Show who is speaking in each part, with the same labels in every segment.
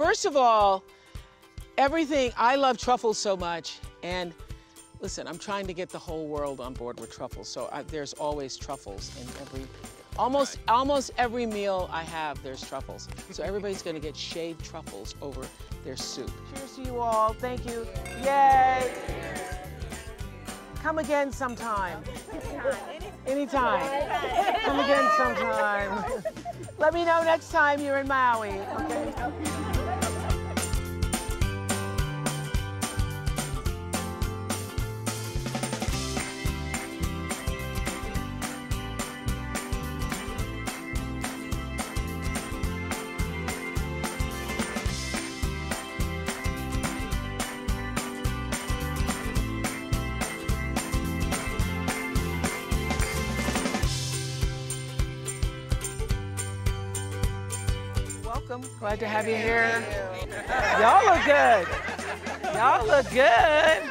Speaker 1: First of all, everything, I love truffles so much. And listen, I'm trying to get the whole world on board with truffles. So I, there's always truffles in every, almost, almost every meal I have, there's truffles. So everybody's gonna get shaved truffles over their soup. Cheers to you all, thank you. Yay. Come again sometime. Anytime. Come again sometime. Let me know next time you're in Maui, okay? Welcome. Glad to have you here. Y'all look good. Y'all look good.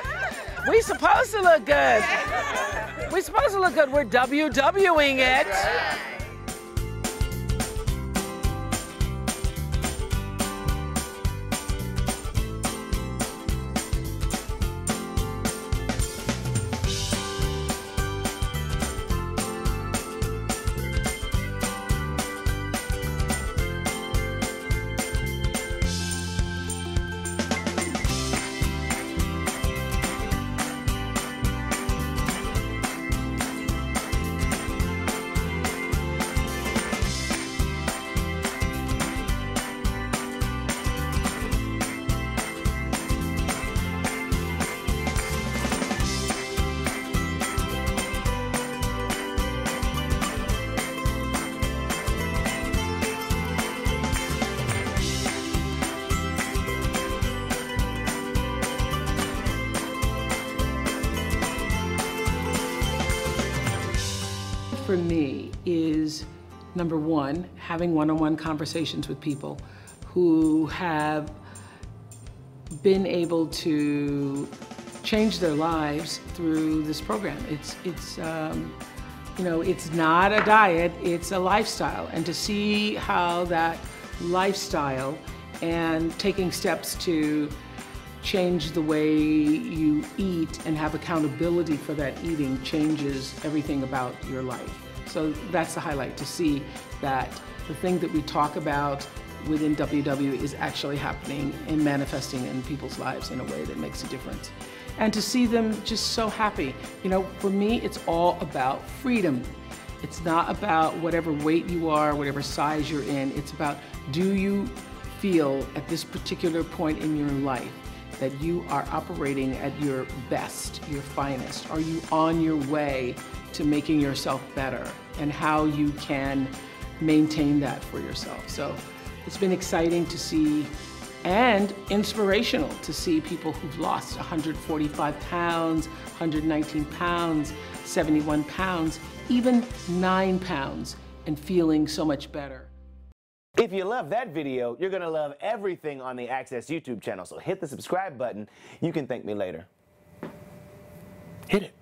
Speaker 1: We supposed to look good. We supposed to look good. We're WWing it. For me is number one, having one on one conversations with people who have been able to change their lives through this program. It's, it's, um, you know, it's not a diet, it's a lifestyle. And to see how that lifestyle and taking steps to change the way you eat and have accountability for that eating changes everything about your life. So that's the highlight to see that the thing that we talk about within WW is actually happening and manifesting in people's lives in a way that makes a difference. And to see them just so happy. You know, for me, it's all about freedom. It's not about whatever weight you are, whatever size you're in. It's about do you feel at this particular point in your life that you are operating at your best, your finest? Are you on your way to making yourself better and how you can maintain that for yourself? So it's been exciting to see and inspirational to see people who've lost 145 pounds, 119 pounds, 71 pounds, even nine pounds, and feeling so much better.
Speaker 2: If you love that video, you're going to love everything on the Access YouTube channel. So hit the subscribe button. You can thank me later. Hit it.